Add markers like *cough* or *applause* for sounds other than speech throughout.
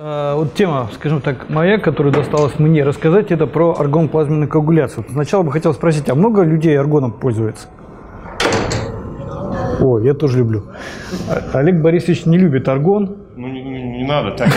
Э, вот тема, скажем так, моя, которая досталась мне рассказать, это про аргон-плазменную коагуляцию. Сначала бы хотел спросить, а много людей аргоном пользуется? О, я тоже люблю. А- Олег Борисович не любит аргон. Ну, не, не- не надо так.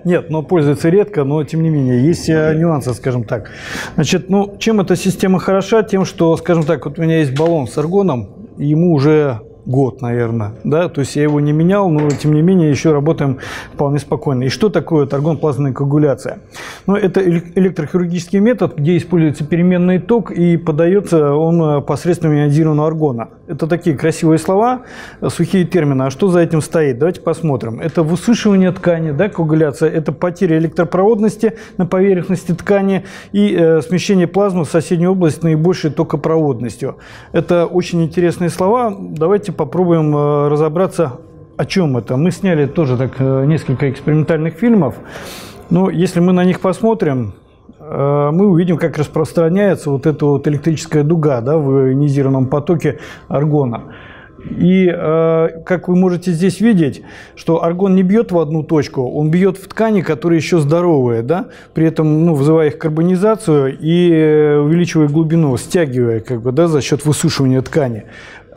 *laughs* Нет, но пользуется редко, но тем не менее, есть э, нюансы, скажем так. Значит, ну, чем эта система хороша? Тем, что, скажем так, вот у меня есть баллон с аргоном, ему уже год, наверное, да, то есть я его не менял, но тем не менее еще работаем вполне спокойно. И что такое аргон-плазменная коагуляция? Ну, это эле- электрохирургический метод, где используется переменный ток и подается он э, посредством ионизированного аргона. Это такие красивые слова, э, сухие термины. А что за этим стоит? Давайте посмотрим. Это высушивание ткани, да, коагуляция, это потеря электропроводности на поверхности ткани и э, смещение плазмы в соседнюю область с наибольшей токопроводностью. Это очень интересные слова. Давайте попробуем э, разобраться, о чем это. Мы сняли тоже так э, несколько экспериментальных фильмов. Но если мы на них посмотрим, э, мы увидим, как распространяется вот эта вот электрическая дуга да, в ионизированном потоке аргона. И как вы можете здесь видеть, что аргон не бьет в одну точку, он бьет в ткани, которые еще здоровые, да, при этом ну, вызывая их карбонизацию и увеличивая глубину, стягивая как бы, да, за счет высушивания ткани.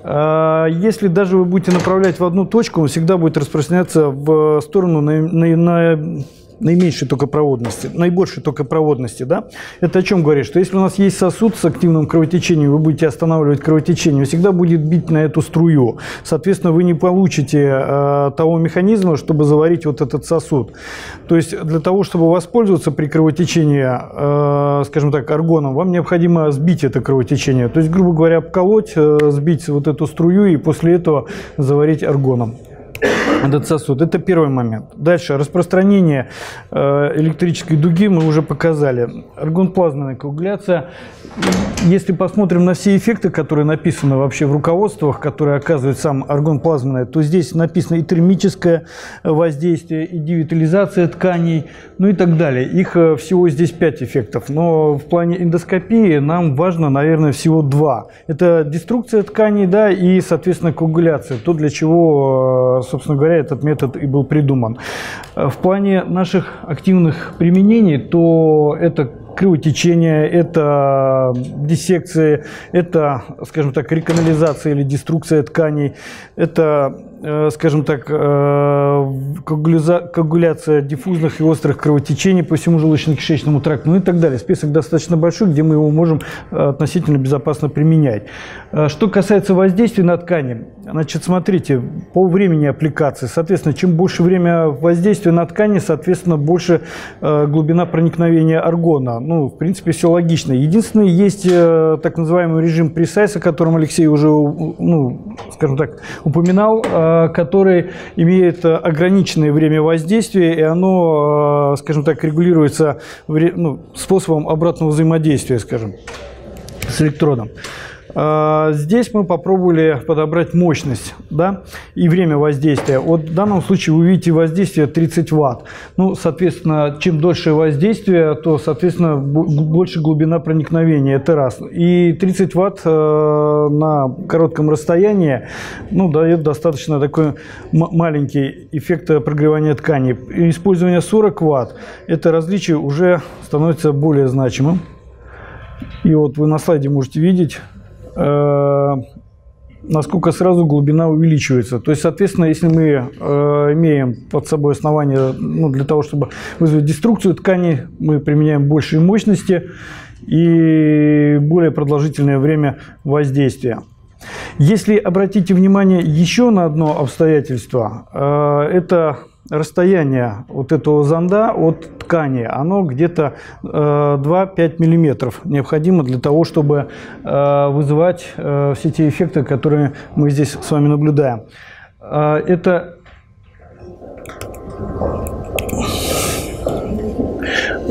А Если даже вы будете направлять в одну точку, он всегда будет распространяться в сторону на, на- на наименьшей токопроводности, наибольшей токопроводности, да? Это о чем говорит? Что если у нас есть сосуд с активным кровотечением, вы будете останавливать кровотечение, всегда будет бить на эту струю. Соответственно, вы не получите э, того механизма, чтобы заварить вот этот сосуд. То есть для того, чтобы воспользоваться при кровотечении, э, скажем так, аргоном, вам необходимо сбить это кровотечение. То есть, грубо говоря, обколоть, э, сбить вот эту струю и после этого заварить аргоном этот сосуд. Это первый момент. Дальше. Распространение э, электрической дуги мы уже показали. Аргон-плазменная коагуляция. Если посмотрим на все эффекты, которые написаны вообще в руководствах, которые оказывает сам аргон-плазменная, то здесь написано и термическое воздействие, и девитализация тканей, ну и так далее. Их э, всего здесь пять эффектов. Но в плане эндоскопии нам важно, наверное, всего два. Это деструкция тканей, да, и, соответственно, коагуляция. То, для чего, э, собственно говоря, этот метод и был придуман. Э, В плане наших активных применений, то это кровотечение, это диссекции, это, скажем так, реканализация или деструкция тканей, это, скажем так, э, коагуляция диффузных и острых кровотечений по всему желудочно-кишечному тракту, ну и так далее. Список достаточно большой, где мы его можем э, относительно безопасно применять. Э, Что касается воздействия на ткани, значит, смотрите, по времени аппликации, соответственно, чем больше время воздействия на ткани, соответственно, больше э, глубина проникновения аргона. Ну, в принципе, все логично. Единственное, есть э, так называемый режим Precise, о котором Алексей уже, ну, скажем так, упоминал, э, который имеет э, ограниченное время воздействия, и оно, э, скажем так, регулируется ну, способом обратного взаимодействия, скажем с электродом. А, Здесь мы попробовали подобрать мощность да, и время воздействия. Вот в данном случае вы видите воздействие 30 ватт. Ну, соответственно, чем дольше воздействие, то, соответственно, бо- больше глубина проникновения. Это раз. И 30 ватт э, на коротком расстоянии ну, дает достаточно такой маленький эффект прогревания ткани. Использование 40 ватт, это различие уже становится более значимым. И вот вы на слайде можете видеть, насколько сразу глубина увеличивается. То есть, соответственно, если мы э, имеем под собой основание ну, для того, чтобы вызвать деструкцию ткани, мы применяем большие мощности и более продолжительное время воздействия. Если обратите внимание еще на одно обстоятельство, э, это расстояние вот этого зонда от ткани, оно где-то э, 2-5 миллиметров необходимо для того, чтобы э, вызывать э, все те эффекты, которые мы здесь с вами наблюдаем. Э, Это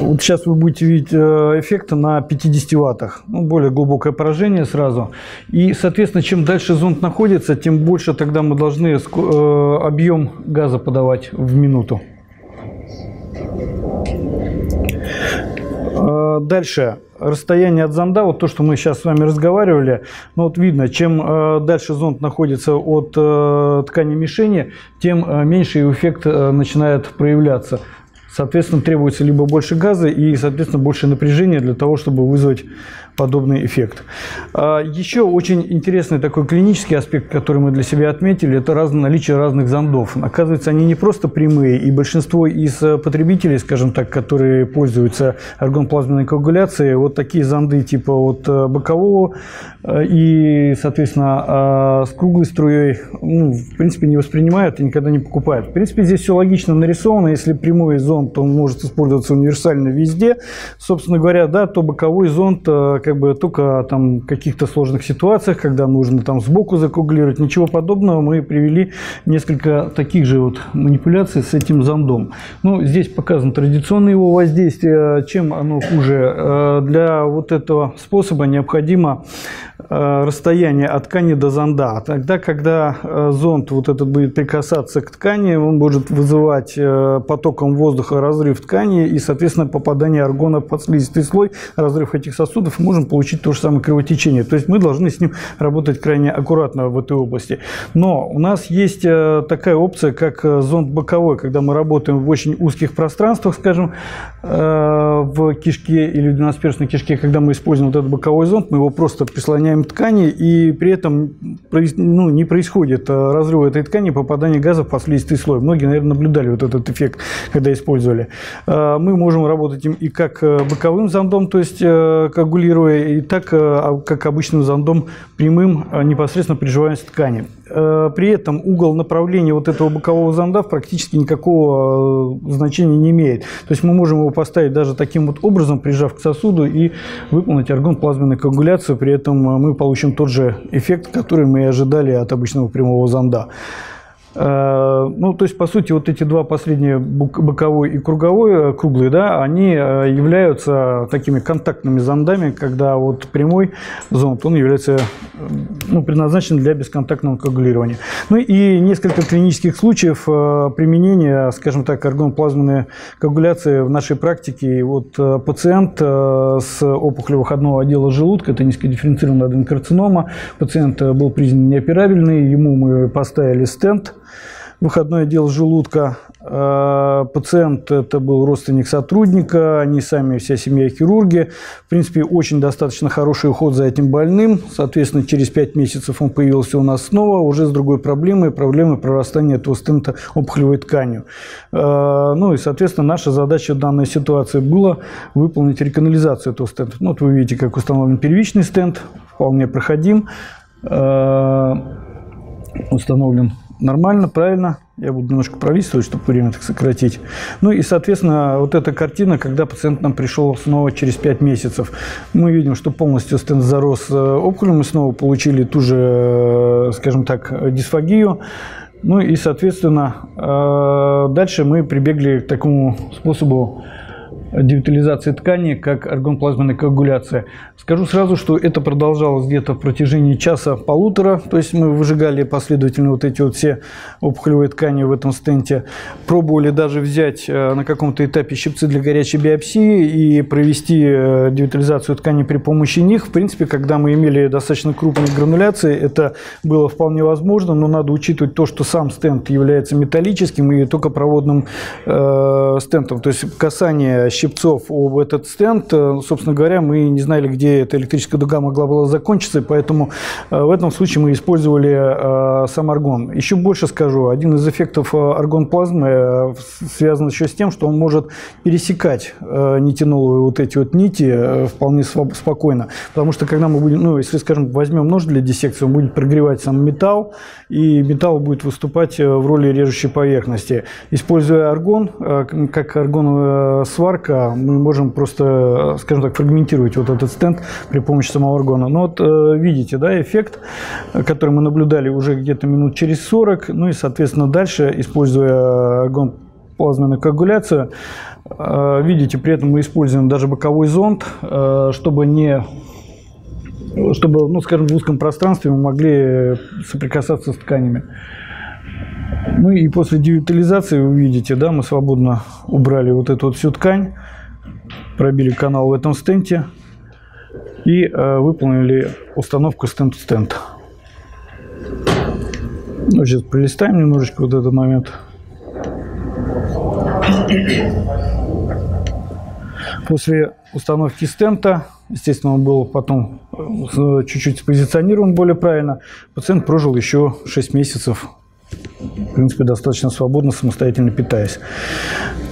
Вот сейчас вы будете видеть э, эффект на 50 ваттах, ну, более глубокое поражение сразу. И, соответственно, чем дальше зонд находится, тем больше тогда мы должны э, объем газа подавать в минуту. Э, дальше. Расстояние от зонда, вот то, что мы сейчас с вами разговаривали, ну вот видно, чем дальше зонд находится от ткани мишени, тем меньше эффект начинает проявляться. Соответственно, требуется либо больше газа и, соответственно, больше напряжения для того, чтобы вызвать подобный эффект. А, еще очень интересный такой клинический аспект, который мы для себя отметили, это раз, наличие разных зондов. Оказывается, они не просто прямые, и большинство из потребителей, скажем так, которые пользуются аргон-плазменной коагуляцией, вот такие зонды типа вот э, бокового э, и, соответственно, э, с круглой струей, ну, в принципе, не воспринимают и никогда не покупают. В принципе, здесь все логично нарисовано. Если прямой зонд, он может использоваться универсально везде. Собственно говоря, да, то боковой зонд как бы только там каких-то сложных ситуациях, когда нужно там сбоку закруглировать, ничего подобного. Мы привели несколько таких же вот манипуляций с этим зондом. Ну, здесь показано традиционное его воздействие. Чем оно хуже? Э, для вот этого способа необходимо расстояние от ткани до зонда. Тогда, когда э, зонд вот этот будет прикасаться к ткани, он может вызывать э, потоком воздуха разрыв ткани и, соответственно, попадание аргона под слизистый слой, разрыв этих сосудов, и можем получить то же самое кровотечение. То есть мы должны с ним работать крайне аккуратно в этой области. Но у нас есть такая опция, как зонд боковой, когда мы работаем в очень узких пространствах, скажем, в кишке или в двенадцатиперстной кишке, когда мы используем вот этот боковой зонд, мы его просто прислоняем соединяем ткани, и при этом ну, не происходит э, разрыва этой ткани, попадания газа в последствий слой. Многие, наверное, наблюдали вот этот эффект, когда использовали. Э, мы можем работать им и как э, боковым зондом, то есть коагулируя, и так а, как обычным зондом прямым непосредственно приживаясь ткани. При этом угол направления вот этого бокового зонда практически никакого значения не имеет. То есть мы можем его поставить даже таким вот образом, прижав к сосуду и выполнить аргон-плазменную коагуляцию, при этом мы получим тот же эффект, который мы и ожидали от обычного прямого зонда. Э, ну, то есть, по сути, вот эти два последние, боковой и круговой, э, круглые, да, они э, являются такими контактными зондами, когда вот прямой зонд, он является ну, предназначен для бесконтактного коагулирования. Ну и несколько клинических случаев применения, скажем так, аргон-плазменной коагуляции в нашей практике. Вот пациент с опухолью выходного отдела желудка, это низкодифференцированная аденокарцинома, пациент был признан неоперабельный, ему мы поставили стенд, выходной отдел желудка. Э, пациент это был родственник сотрудника, они сами, вся семья хирурги. В принципе, очень достаточно хороший уход за этим больным. Соответственно, через 5 месяцев он появился у нас снова, уже с другой проблемой, проблемой прорастания этого стента опухолевой тканью. Э, ну и, соответственно, наша задача в данной ситуации была выполнить реканализацию этого стента. Ну, вот вы видите, как установлен первичный стенд, вполне проходим. Э, установлен нормально, правильно. Я буду немножко пролистывать, чтобы время так сократить. Ну и, соответственно, вот эта картина, когда пациент нам пришел снова через 5 месяцев. Мы видим, что полностью стенд зарос э, опухолью. Мы снова получили ту же, э, скажем так, дисфагию. Ну и, соответственно, э, дальше мы прибегли к такому способу девитализации ткани, как аргон-плазменная коагуляция. Скажу сразу, что это продолжалось где-то в протяжении часа-полутора, то есть мы выжигали последовательно вот эти вот все опухолевые ткани в этом стенте. Пробовали даже взять э, на каком-то этапе щипцы для горячей биопсии и провести э, девитализацию ткани при помощи них. В принципе, когда мы имели достаточно крупные грануляции, это было вполне возможно, но надо учитывать то, что сам стенд является металлическим и только проводным э, стентом. То есть касание щипцов об этот стенд. Э, собственно говоря, мы не знали, где эта электрическая дуга могла была закончиться, поэтому э, в этом случае мы использовали э, сам аргон. Еще больше скажу, один из эффектов аргон-плазмы связан еще с тем, что он может пересекать нитиноловые вот эти вот нити вполне спокойно. Потому что когда мы будем, ну, если, скажем, возьмем нож для диссекции, он будет прогревать сам металл, и металл будет выступать в роли режущей поверхности. Используя аргон, как аргоновая сварка, языка мы можем просто, скажем так, фрагментировать вот этот стенд при помощи самого аргона. Но вот э, видите, да, эффект, который мы наблюдали уже где-то минут через 40, ну и, соответственно, дальше, используя аргон плазменную коагуляцию, э, видите, при этом мы используем даже боковой зонд, э, чтобы не чтобы, ну, скажем, в узком пространстве мы могли соприкасаться с тканями. Ну и после девитализации, вы видите, да, мы свободно убрали вот эту вот всю ткань. пробили канал в этом стенте и э, выполнили установку стенд-стенд. Ну, сейчас пролистаем немножечко вот этот момент. После установки стента, естественно, он был потом э, чуть-чуть спозиционирован более правильно, пациент прожил еще 6 месяцев в принципе, достаточно свободно, самостоятельно питаясь.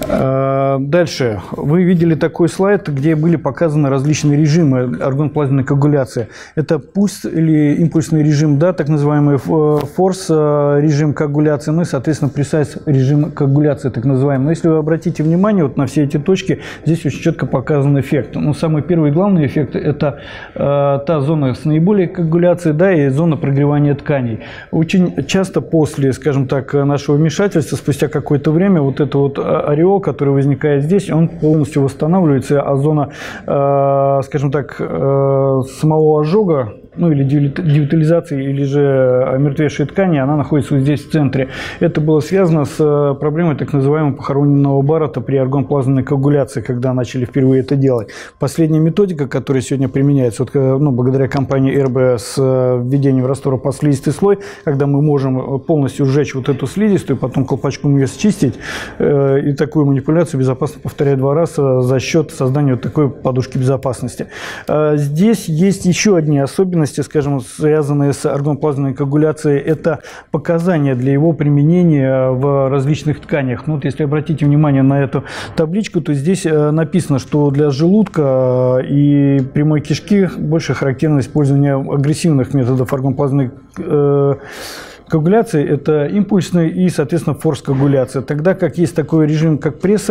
А, дальше. Вы видели такой слайд, где были показаны различные режимы органоплазменной коагуляции. Это пульс или импульсный режим, да, так называемый форс э, режим коагуляции, ну и, соответственно, пресайз режим коагуляции, так называемый. Но если вы обратите внимание вот на все эти точки, здесь очень четко показан эффект. Но самый первый главный эффект – это э, та зона с наиболее коагуляцией, да, и зона прогревания тканей. Очень часто после, скажем так, нашего вмешательства, спустя какое-то время, вот это вот ореол, который возникает здесь, он полностью восстанавливается, а зона, э, скажем так, э, самого ожога ну или девитализации, или же омертвевшей ткани, она находится вот здесь в центре. Это было связано с э, проблемой так называемого похороненного барота при аргонплазменной коагуляции, когда начали впервые это делать. Последняя методика, которая сегодня применяется, вот, э, ну, благодаря компании РБ с э, введением раствора под слизистый слой, когда мы можем полностью сжечь вот эту слизистую, потом колпачком ее счистить, и такую манипуляцию безопасно повторять два раза за счет создания вот такой подушки безопасности. Здесь есть еще одни особенности, особенности, скажем, связанные с органоплазменной коагуляцией, это показания для его применения в различных тканях. Ну, вот если обратите внимание на эту табличку, то здесь э, написано, что для желудка э, и прямой кишки больше характерно использование агрессивных методов органоплазменной э, коагуляции – это импульсная и, соответственно, форс-коагуляция. Тогда как есть такой режим, как пресс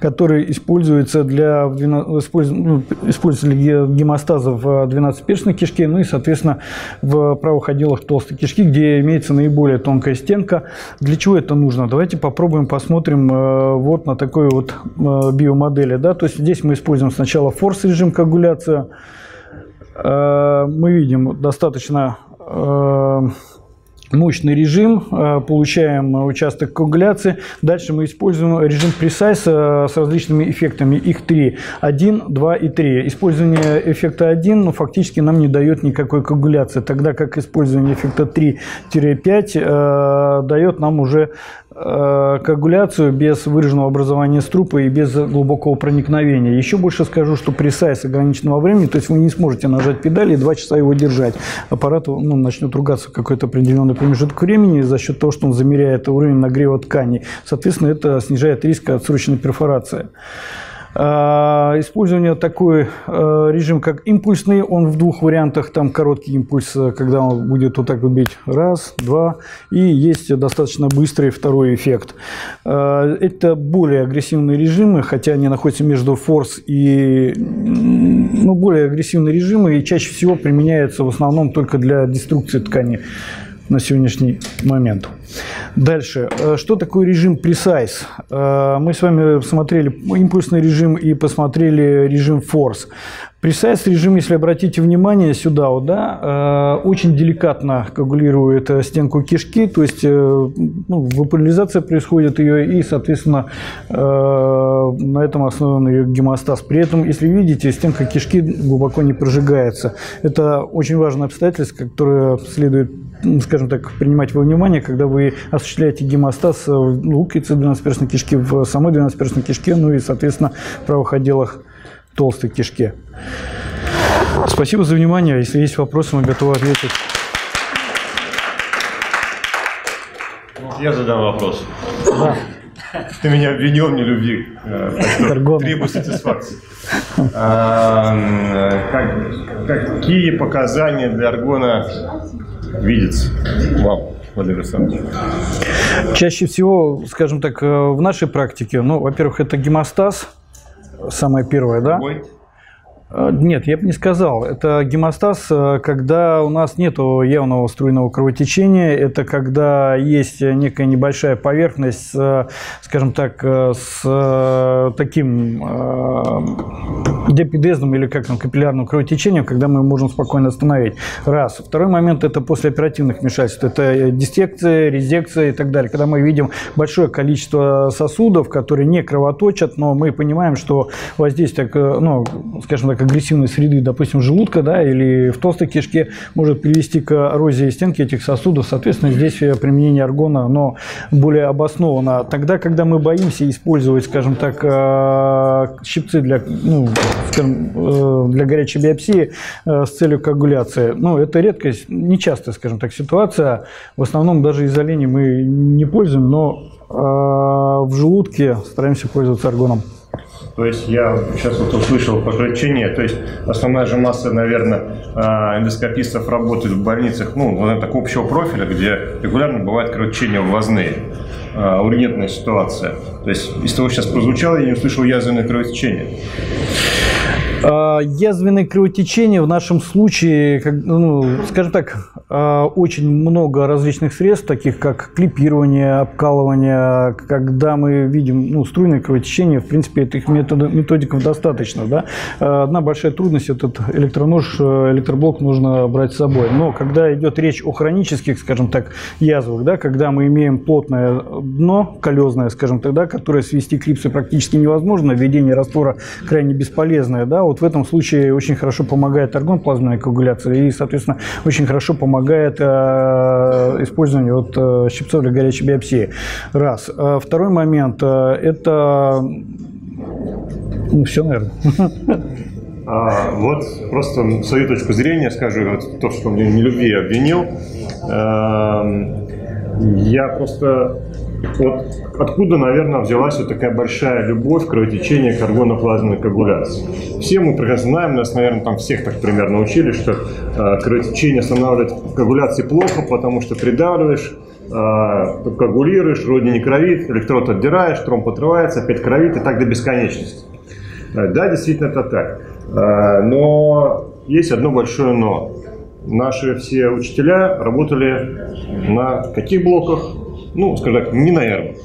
который используется для, ну, используется для гемостаза в 12-перстной кишке, ну и, соответственно, в правых отделах толстой кишки, где имеется наиболее тонкая стенка. Для чего это нужно? Давайте попробуем посмотрим э, вот на такой вот э, биомодели. Да? То есть здесь мы используем сначала форс-режим коагуляция. Э, мы видим достаточно мощный режим, э, получаем участок коагуляции. Дальше мы используем режим Precise э, с различными эффектами. Их три. один, два и три. Использование эффекта 1 ну, фактически нам не дает никакой коагуляции, тогда как использование эффекта 3-5 э, дает нам уже коагуляцию без выраженного образования струпа и без глубокого проникновения. Еще больше скажу, что при сайз ограниченного времени, то есть вы не сможете нажать педали и два часа его держать. Аппарат ну, начнет ругаться какой-то определенный промежуток времени за счет того, что он замеряет уровень нагрева тканей. Соответственно, это снижает риск отсроченной перфорации. А, использование такой э, режим, как импульсный, он в двух вариантах. Там короткий импульс, э, когда он будет вот так вот бить. Раз, два. И есть достаточно быстрый второй эффект. А, это более агрессивные режимы, хотя они находятся между форс и ну, более агрессивные режимы и чаще всего применяются в основном только для деструкции ткани на сегодняшний момент. Дальше. Э, что такое режим Precise? Э, мы с вами посмотрели импульсный режим и посмотрели режим Force. Precise режим, если обратите внимание сюда, вот, да, э, очень деликатно коагулирует стенку кишки, то есть ну, вапоризация происходит ее и, соответственно, на этом основан ее гемостаз. При этом, если видите, стенка кишки глубоко не прожигается. Это очень важное обстоятельство, которое следует скажем так, принимать во внимание, когда вы осуществляете гемостаз в луковице 12-перстной кишки, в самой 12-перстной кишке, ну и, соответственно, в правых отделах толстой кишки. Спасибо за внимание. Если есть вопросы, мы готовы ответить. Я задам вопрос. Да. Ты меня обвинил в нелюбви. Э, требую сатисфакции. А, как, какие показания для аргона видится вам, Владимир Александрович? Чаще всего, скажем так, э, в нашей практике, ну, во-первых, это гемостаз, самое первое, да? Какой? А, нет, я бы не сказал. Это гемостаз, э, когда у нас нет явного струйного кровотечения. Это когда есть некая небольшая поверхность, с, скажем так, э, с таким депидезным или как там, капиллярным кровотечением, когда мы можем спокойно остановить. Раз. Второй момент – это после оперативных вмешательств. Это дистекция, резекция и так далее. Когда мы видим большое количество сосудов, которые не кровоточат, но мы понимаем, что воздействие, ну, скажем так, агрессивной среды, допустим, желудка да, или в толстой кишке может привести к эрозии стенки этих сосудов. Соответственно, здесь применение аргона оно более обосновано. Тогда, когда мы боимся использовать, скажем так, э, щипцы для, ну, скажем, э, для горячей биопсии э, с целью коагуляции, ну, это редкость, нечастая, скажем так, ситуация. В основном даже изоление мы не пользуем, но в желудке стараемся пользоваться аргоном. То есть я сейчас вот услышал покручение, то есть основная же масса, наверное, а, эндоскопистов работает в больницах, ну, вот такого общего профиля, где регулярно бывает кровотечение ввозные, а, ургентная ситуация. То есть из того, что сейчас прозвучало, я не услышал язвенное кровотечение. А, язвенное кровотечение в нашем случае, ну, скажем так, а, очень много различных средств, таких как клипирование, обкалывание. Когда мы видим ну, струйное кровотечение, в принципе, этих методов, методиков достаточно. Да? А, одна большая трудность – этот электронож, электроблок нужно брать с собой. Но когда идет речь о хронических, скажем так, язвах, да, когда мы имеем плотное дно, колезное, скажем так, да, которое свести клипсы практически невозможно, введение раствора крайне бесполезное, да, вот в этом случае очень хорошо помогает аргон плазменной коагуляции и, соответственно, очень хорошо помогает э, использование вот, э, щипцов для горячей биопсии. Раз. Э, второй момент э, – это… Ну, все, наверное. *laughs* А, вот просто свою точку зрения скажу, вот то, что мне не любви обвинил. Э, я просто вот откуда, наверное, взялась вот такая большая любовь к кровотечению к аргоноплазменной коагуляции. Все мы прекрасно знаем, нас, наверное, там всех так примерно учили, что э, кровотечение останавливает коагуляции плохо, потому что придавливаешь, э, коагулируешь, вроде не кровит, электрод отдираешь, тромб отрывается, опять кровит и так до бесконечности. Э, да, действительно это так. Э, но есть одно большое но. Наши все учителя работали на каких блоках? Ну, скажем так, не на Airbus.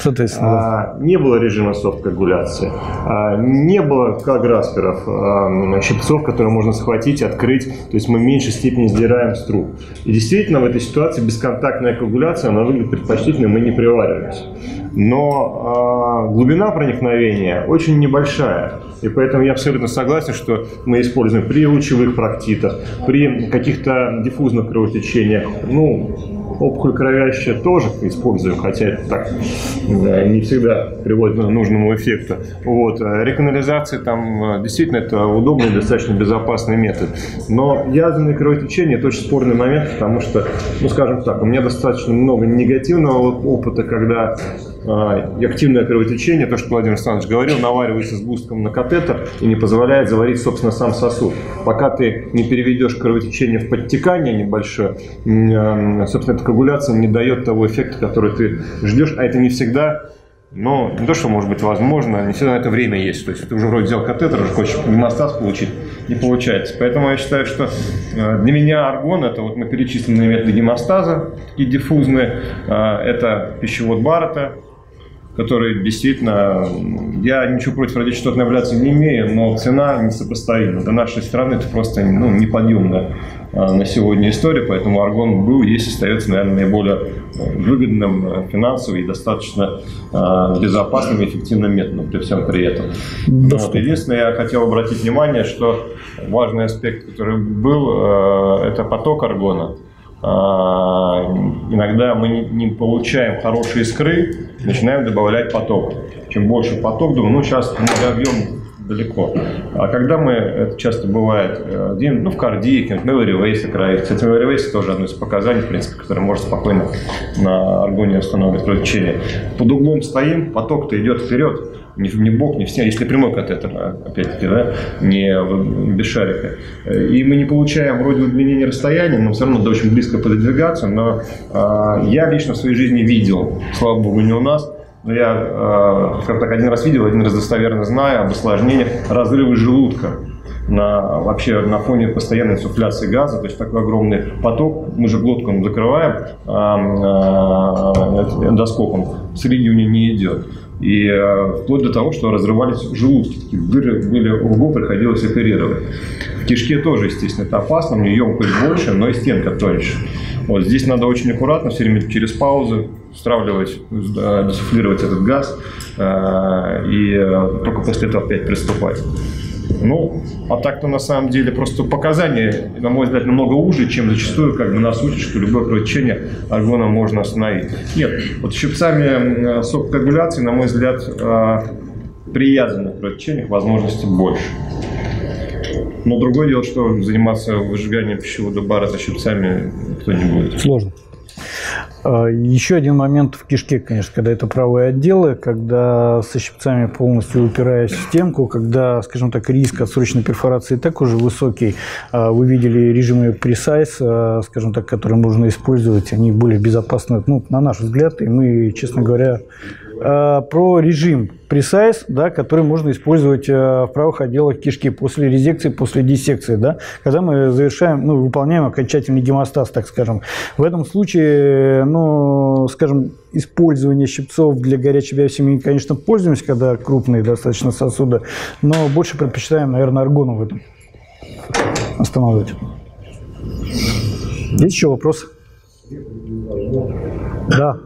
Соответственно. А, не было режима софт-коагуляции, а, не было каграсперов, а, щипцов, которые можно схватить, открыть, то есть мы в меньшей степени сдираем стру. И действительно в этой ситуации бесконтактная коагуляция, она выглядит предпочтительной, мы не привариваемся. Но а, глубина проникновения очень небольшая. И поэтому я абсолютно согласен, что мы используем при лучевых проктитах, при каких-то диффузных кровотечениях, ну, опухоль кровящая тоже используем, хотя это так не всегда приводит к нужному эффекту. Вот. А реканализация там э, действительно это удобный, достаточно безопасный метод. Но язвенное кровотечение – это очень спорный момент, потому что, ну скажем так, у меня достаточно много негативного опыта, когда и активное кровотечение, то, что Владимир Александрович говорил, наваривается с густком на катетер и не позволяет заварить, собственно, сам сосуд. Пока ты не переведешь кровотечение в подтекание небольшое, а, собственно, эта коагуляция не дает того эффекта, который ты ждешь, а это не всегда но не то, что может быть возможно, не всегда это время есть. То есть ты уже вроде взял катетер, уже хочешь гемостаз получить, не получается. Поэтому я считаю, что э, для меня аргон – это вот мы перечисленные методы гемостаза, такие диффузные, это пищевод Баррета, который действительно, я ничего против радиочастотной абляции не имею, но цена несопоставима. Для нашей страны это просто ну, неподъемная а, на сегодня история, поэтому аргон был, есть и остается, наверное, наиболее э, выгодным э, финансово и достаточно а, безопасным и эффективным методом при всем при этом. Вот. Единственное, я хотел обратить внимание, что важный аспект, который был, э, это поток аргона. А, иногда мы не получаем хорошие искры, начинаем добавлять поток. Чем больше поток, думаю, ну сейчас мы добьем далеко. А когда мы, это часто бывает, один, ну, в кардии, на Вейсе крае. Кстати, Вейсе тоже одно из показаний, в принципе, которое может спокойно на аргоне останавливать кровотечение. Под углом стоим, поток-то идет вперед, не, не бок, не все, если прямой катетер, опять-таки, да, не без шарика. И мы не получаем вроде удлинения расстояния, но все равно надо очень близко пододвигаться. Но а, я лично в своей жизни видел, слава богу, не у нас, но я, э, скажем так, один раз видел, один раз достоверно знаю об осложнениях разрывы желудка на, вообще на фоне постоянной инсуфляции газа, то есть такой огромный поток, мы же глотку закрываем э, э, эндоскопом, с регионе не идет. И вплоть до того, что разрывались желудки, такие дыры были ого, приходилось оперировать. В кишке тоже, естественно, это опасно, у нее емкость больше, но и стенка тоньше. Вот здесь надо очень аккуратно, все время через паузы стравливать, десуфлировать этот газ э, и э, только после этого опять приступать. Ну, а так-то на самом деле просто показания, на мой взгляд, намного уже, чем зачастую как бы нас учат, что любое кровотечение аргона можно остановить. Нет, вот щипцами сок коагуляции, на мой взгляд, э, при язвенных кровотечениях возможности больше. Но другое дело, что заниматься выжиганием пищевого бара со щипцами кто не будет. Сложно. А, еще один момент в кишке, конечно, когда это правые отделы, когда со щипцами полностью упираясь в стенку, когда, скажем так, риск отсрочной перфорации так уже высокий. А, вы видели режимы Precise, а, скажем так, которые можно использовать, они более безопасны, ну, на наш взгляд, и мы, честно говоря, про режим Precise, да, который можно использовать э, в правых отделах кишки после резекции, после диссекции, да, когда мы завершаем, ну, выполняем окончательный гемостаз, так скажем. В этом случае, ну, скажем, использование щипцов для горячей биопсии конечно, пользуемся, когда крупные достаточно сосуды, но больше предпочитаем, наверное, аргоном в этом останавливать. Есть еще вопросы? Да.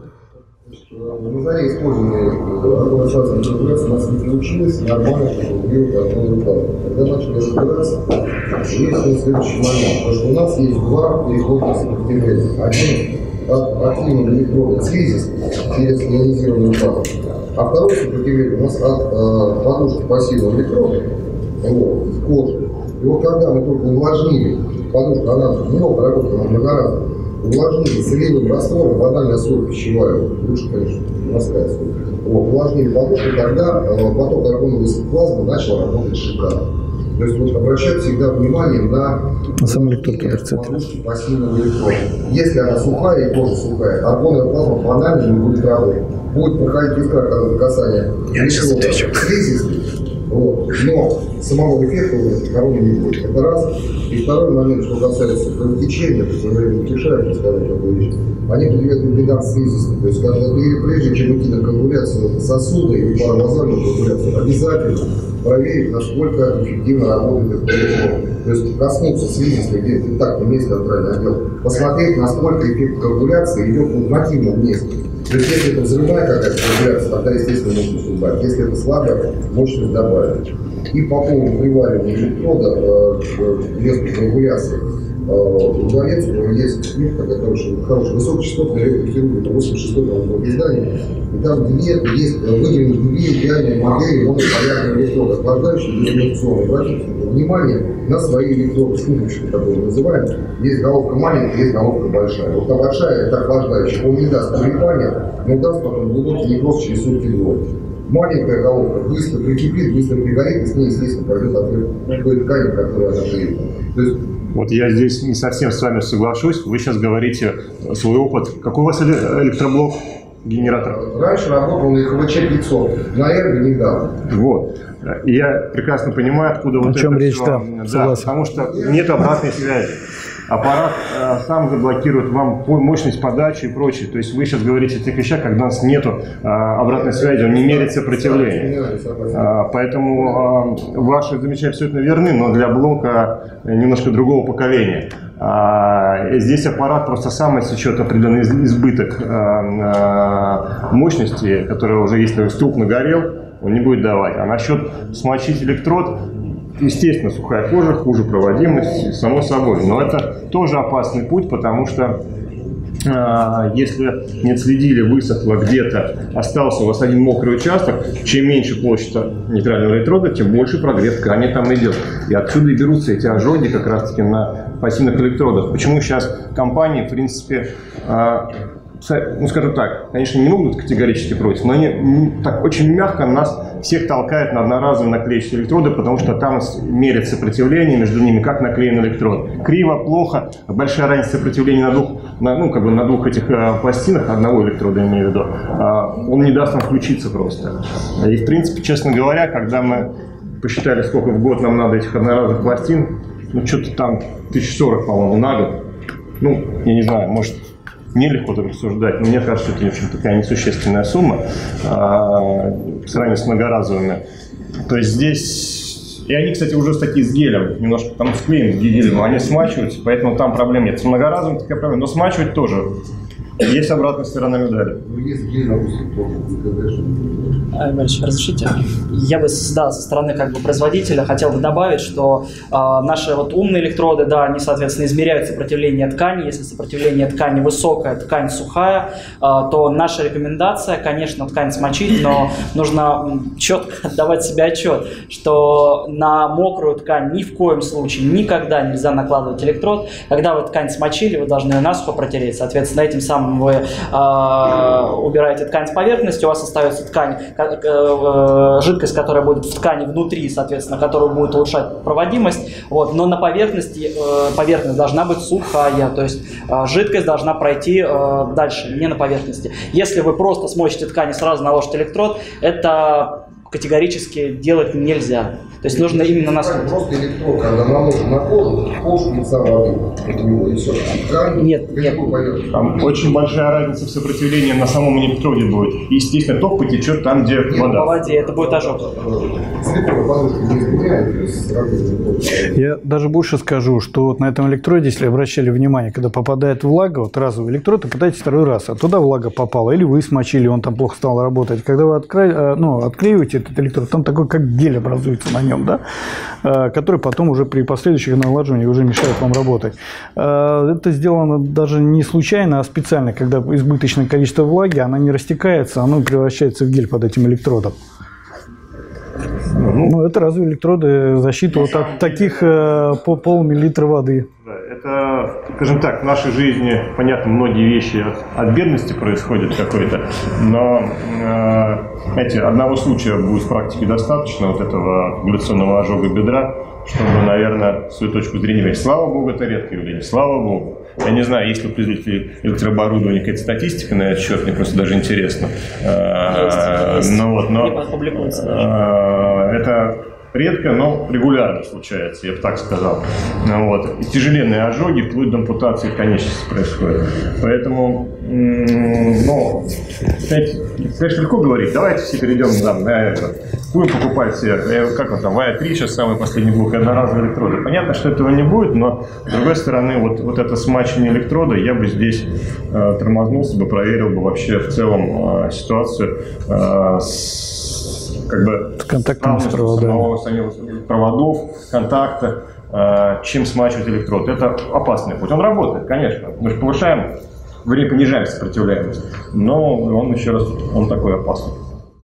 На заре использования интерпретации у нас не получилось нормально, делать одно руками. Когда начали разбираться, есть следующий момент, потому что у нас есть два перехода сопротивления. Один от активного электрода слизистой через ионизированную фазу, а второе сопротивление у нас от э, подушки пассивного электрода вот, в коже. И вот когда мы только увлажнили подушку, она много работает, она многоразовая, увлажнили солевым раствором, банальная соль пищевая, лучше, конечно, морская соль. Вот, увлажнили подушку, тогда э, поток аргоновой плазмы начал работать шикарно. То есть вот обращать всегда внимание на, на сам электрод подушки пассивного электрода. Если она сухая и тоже сухая, аргоновая плазма банально не будет работать. Будет проходить искра, когда касание электрода слизистой, вот. Но самого эффекта уже короны не будет. Это раз. И второй момент, что касается кровотечения, то есть утешает сказать такую вещь, они приведут импеданс слизистой. То есть, когда ты, прежде чем идти на коагуляцию сосуда или паровазальную коагуляцию, обязательно проверить, насколько эффективно работает этот. То есть коснуться слизистой, где ты так на месте антральный отдел, посмотреть, насколько эффект коагуляции идет в нормативном месте. То есть, если это взрывная какая-то коагуляция, тогда, естественно, мощность убавить. Если это слабая, мощность добавить. И по поводу приваривания электрода э, к месту коагуляции. Э, у Дворецкого есть книжка, которая хорошая, высокочастотная электрохирургия, 86 года издания. И там две, есть выделены две идеальные модели монополярного электрода, охлаждающий и инъекционный. Обратите внимание на свои электроды, сумочки, которые называем. Есть головка маленькая, есть головка большая. Вот та большая, это охлаждающая, он не даст прилипания, но даст потом глубокий некроз через сутки двое. Маленькая головка быстро прикипит, быстро пригорит, и с ней, естественно, пройдет отрыв той ткани, которая она живет. То есть вот я здесь не совсем с вами соглашусь. Вы сейчас говорите свой опыт. Какой у вас электроблок? генератор? Раньше работал на ХВЧ 500, на Эрго недавно. Вот. И я прекрасно понимаю, откуда О вот чем это речь все. да, потому что нет обратной связи. Аппарат э, сам заблокирует вам мощность подачи и прочее. То есть вы сейчас говорите о тех вещах, когда у нас нет э, обратной связи, он не мерит сопротивление. Э, поэтому э, ваши замечания абсолютно верны, но для блока немножко другого поколения. А, здесь аппарат просто сам отсечет определенный избыток э, э, мощности, которая уже, если стук нагорел, он не будет давать. А насчет смочить электрод, естественно, сухая кожа, хуже проводимость, само собой. Но это тоже опасный путь, потому что э, если не отследили, высохло где-то, остался у вас один мокрый участок, чем меньше площадь нейтрального электрода, тем больше прогрев ткани там идет. И отсюда и берутся эти ожоги как раз-таки на пассивных электродах. Почему сейчас компании, в принципе, э, ну, скажем так, конечно, не могут категорически против, но они так очень мягко нас всех толкает на одноразовые наклеечные электроды, потому что там мерят сопротивление между ними, как наклеен электрод. Криво, плохо, большая разница сопротивления на двух, на, ну, как бы на двух этих э, пластинах, одного электрода имею в виду, э, он не даст нам включиться просто. И, в принципе, честно говоря, когда мы посчитали, сколько в год нам надо этих одноразовых пластин, ну, что-то там 1040, по-моему, на год. Ну, я не знаю, может, мне легко так рассуждать, но мне кажется, это, в общем, такая несущественная сумма а, по сравнению с многоразовыми. То есть здесь... И они, кстати, уже такие с гелем, немножко там с клеем, с гелем, они смачиваются, поэтому там проблем нет. С многоразовым такая проблема, но смачивать тоже есть обратная сторона медали. Ну, Альберт, разрешите? Я бы да, со стороны как бы производителя хотел бы добавить, что э, наши вот умные электроды, да, они, соответственно, измеряют сопротивление ткани. Если сопротивление ткани высокое, ткань сухая, э, то наша рекомендация, конечно, ткань смочить, но нужно четко *laughs* отдавать себе отчет, что на мокрую ткань ни в коем случае никогда нельзя накладывать электрод. Когда вы ткань смочили, вы должны ее насухо протереть. Соответственно, этим самым вы э, убираете ткань с поверхности, у вас остается ткань Э, жидкость, которая будет в ткани внутри, соответственно, которая будет улучшать проводимость, вот, но на поверхности, э, поверхность должна быть сухая, то есть э, жидкость должна пройти дальше, не на поверхности. Если вы просто смочите ткань и сразу наложите электрод, это категорически делать нельзя. То есть нужно именно нас... Просто электрод, когда наложен на кожу, кожу лица воды от него и все. Ткань, нет, нет. Там очень большая разница в сопротивлении на самом электроде будет. И, естественно, ток потечет там, где нет, вода. По воде это будет ожог. Я даже больше скажу, что вот на этом электроде, если обращали внимание, когда попадает влага, вот разовый электрод, и пытаетесь второй раз, а туда влага попала, или вы смочили, он там плохо стал работать. Когда вы откра... Э, ну, отклеиваете этот электрод, там такой как гель образуется на нем нем, да, э, который потом уже при последующих налаживаниях уже мешает вам работать. Э, это сделано даже не случайно, а специально, когда избыточное количество влаги, она не растекается, оно превращается в гель под этим электродом. Ну, это разве электроды защиты вот от таких э, по полмиллилитра воды? это, скажем так, в нашей жизни, понятно, многие вещи от, от бедности происходят какой-то, но э, эти, одного случая будет в практике достаточно, вот этого галляционного ожога бедра, чтобы, наверное, свою точку зрения. Слава Богу, это редкое явление, слава Богу. Я не знаю, есть ли у производителей электрооборудования какая-то статистика на этот счет, мне просто даже интересно. Есть, есть. Ну, вот, но, э, это редко, но регулярно случается, я бы так сказал. Ну вот. И тяжеленные ожоги, вплоть до ампутации конечности происходят. Поэтому, ну, конечно, легко говорить, давайте все перейдем да, на это. Будем покупать все, э, как он там, ВАЯ-3, сейчас самый последний блок, одноразовые электроды. Понятно, что этого не будет, но, с другой стороны, вот, вот это смачивание электрода, я бы здесь э, тормознулся бы, проверил бы вообще в целом э, ситуацию э, с как бы проводами. самого проводов, контакта, э, чем смачивать электрод. Это опасный путь. Он работает, конечно. Мы же повышаем, вернее, понижаем сопротивляемость. Но он еще раз, он такой опасный.